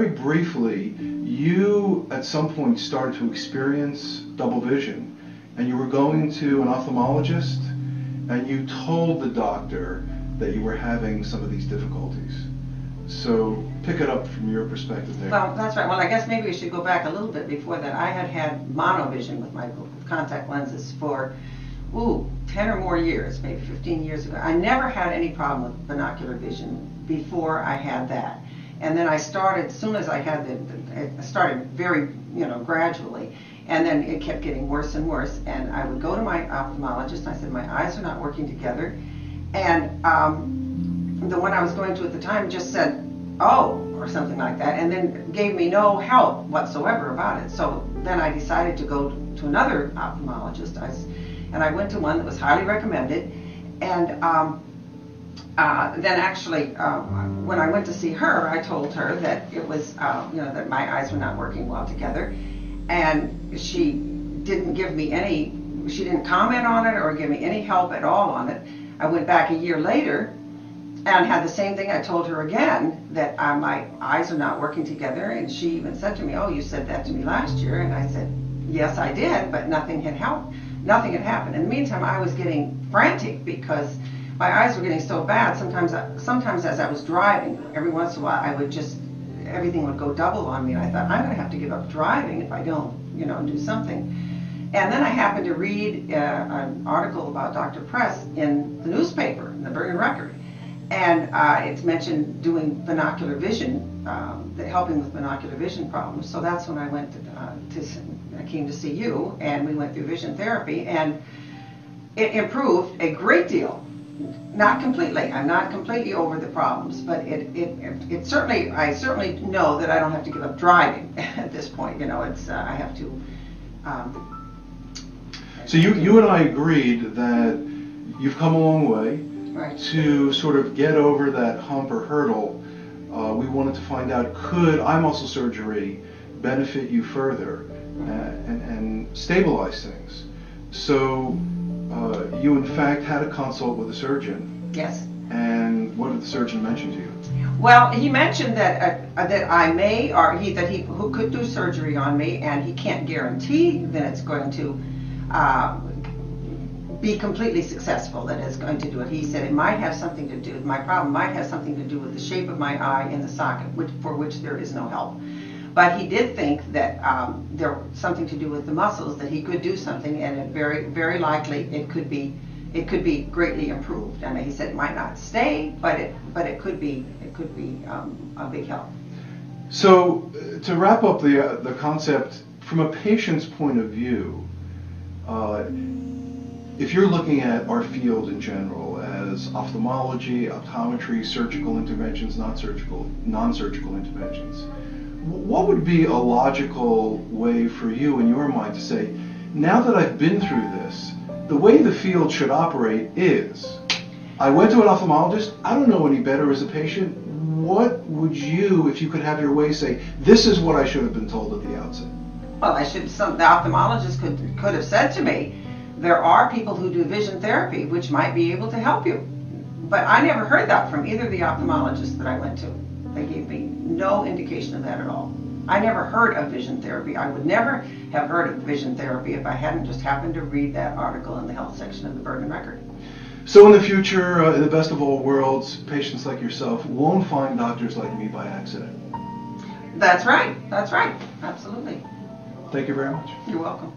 briefly, you at some point started to experience double vision, and you were going to an ophthalmologist, and you told the doctor that you were having some of these difficulties. So pick it up from your perspective there. Well, that's right. Well, I guess maybe we should go back a little bit before that. I had had monovision with my contact lenses for, ooh, 10 or more years, maybe 15 years ago. I never had any problem with binocular vision before I had that. And then I started, as soon as I had the, I started very, you know, gradually. And then it kept getting worse and worse. And I would go to my ophthalmologist and I said, my eyes are not working together. And um, the one I was going to at the time just said, oh, or something like that, and then gave me no help whatsoever about it. So then I decided to go to another ophthalmologist. I, and I went to one that was highly recommended. And um, uh, then actually, um, when I went to see her, I told her that it was, uh, you know, that my eyes were not working well together. And she didn't give me any, she didn't comment on it or give me any help at all on it. I went back a year later and had the same thing. I told her again that uh, my eyes are not working together, and she even said to me, "Oh, you said that to me last year," and I said, "Yes, I did, but nothing had helped. Nothing had happened." In the meantime, I was getting frantic because my eyes were getting so bad. Sometimes, sometimes as I was driving, every once in a while, I would just everything would go double on me, and I thought I'm going to have to give up driving if I don't, you know, do something. And then I happened to read uh, an article about Dr. Press in the newspaper, in the Bergen Record and uh, it's mentioned doing binocular vision, um, helping with binocular vision problems. So that's when I went to, uh, to, I came to see you, and we went through vision therapy, and it improved a great deal. Not completely. I'm not completely over the problems, but it, it, it certainly, I certainly know that I don't have to give up driving at this point. You know, it's, uh, I have to. Um, so you, you and I agreed that you've come a long way right. to sort of get over that hump or hurdle, uh, we wanted to find out could eye muscle surgery benefit you further uh, and, and, stabilize things. So uh, you in fact had a consult with a surgeon. Yes. And what did the surgeon mention to you? Well, he mentioned that uh, that I may, or he that he who could do surgery on me, and he can't guarantee that it's going to uh, be completely successful That it's going to do it. He said it might have something to do, my problem might have something to do with the shape of my eye in the socket, which, for which there is no help. But he did think that um, there was something to do with the muscles, that he could do something, and it very, very likely it could be, it could be greatly improved. And he said it might not stay, but it, but it could be, it could be um, a big help. So, uh, to wrap up the uh, the concept from a patient's point of view. Uh, if you're looking at our field in general as ophthalmology, optometry, surgical interventions, non-surgical, non-surgical interventions, what would be a logical way for you in your mind to say, now that I've been through this, the way the field should operate is, I went to an ophthalmologist, I don't know any better as a patient, what would you, if you could have your way, say, this is what I should have been told at the outset? Well, I should, some, the ophthalmologist could, could have said to me, there are people who do vision therapy which might be able to help you. But I never heard that from either the ophthalmologists that I went to. They gave me no indication of that at all. I never heard of vision therapy. I would never have heard of vision therapy if I hadn't just happened to read that article in the health section of the Bergen Record. So in the future, uh, in the best of all worlds, patients like yourself won't find doctors like me by accident. That's right. That's right. Absolutely. Thank you very much. You're welcome.